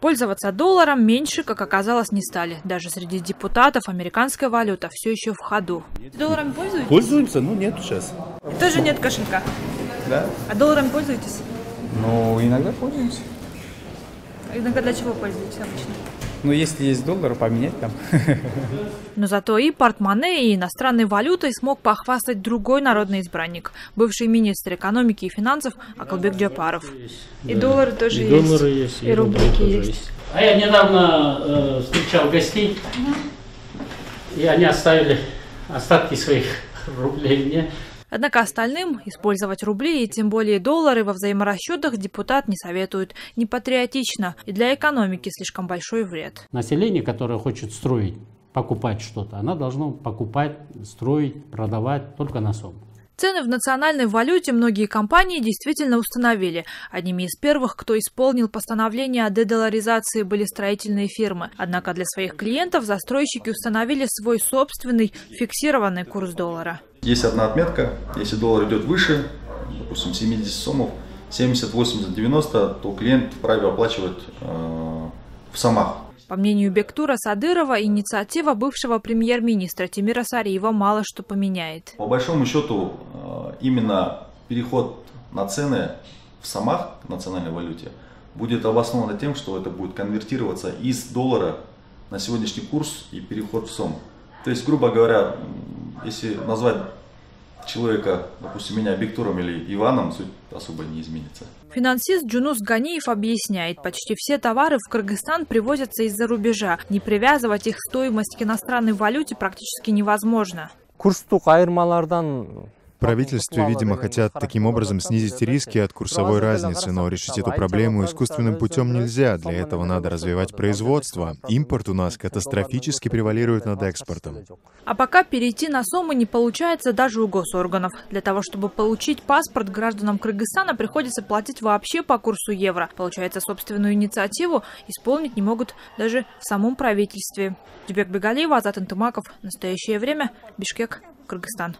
Пользоваться долларом меньше, как оказалось, не стали. Даже среди депутатов американская валюта все еще в ходу. Долларами пользуетесь? Пользуемся, но нет сейчас. Тоже нет кошелька. Да? А долларами пользуетесь? Ну, иногда пользуемся. Иногда для чего пользуетесь обычно? Ну, если есть доллар, поменять там. Но зато и портмоне, и иностранной валютой смог похвастать другой народный избранник, бывший министр экономики и финансов Акалбек Джапаров. И доллары тоже и есть. доллары есть, и рублики есть. А я недавно э, встречал гостей, и они оставили остатки своих рублей мне. Однако остальным использовать рубли и тем более доллары во взаиморасчетах депутат не советует. Не патриотично и для экономики слишком большой вред. Население, которое хочет строить, покупать что-то, оно должно покупать, строить, продавать только на сумму. Цены в национальной валюте многие компании действительно установили. Одними из первых, кто исполнил постановление о дедоларизации, были строительные фирмы. Однако для своих клиентов застройщики установили свой собственный фиксированный курс доллара. Есть одна отметка, если доллар идет выше, допустим, 70 сомов, 70, 80, 90, то клиент вправе оплачивать э, в самах. По мнению Бектура Садырова, инициатива бывшего премьер-министра Тимира Сариева мало что поменяет. По большому счету, э, именно переход на цены в самах национальной валюте будет обосновано тем, что это будет конвертироваться из доллара на сегодняшний курс и переход в сом. То есть, грубо говоря, если назвать человека, допустим, меня Бектуром или Иваном, суть особо не изменится. Финансист Джунус Ганиев объясняет, почти все товары в Кыргызстан привозятся из-за рубежа. Не привязывать их стоимость к иностранной валюте практически невозможно. курстук айырмалардан правительстве, видимо, хотят таким образом снизить риски от курсовой разницы, но решить эту проблему искусственным путем нельзя. Для этого надо развивать производство. Импорт у нас катастрофически превалирует над экспортом. А пока перейти на суммы не получается даже у госорганов. Для того, чтобы получить паспорт гражданам Кыргызстана, приходится платить вообще по курсу евро. Получается, собственную инициативу исполнить не могут даже в самом правительстве. Дюбек Бегалиева, Азат Антымаков. Настоящее время. Бишкек, Кыргызстан.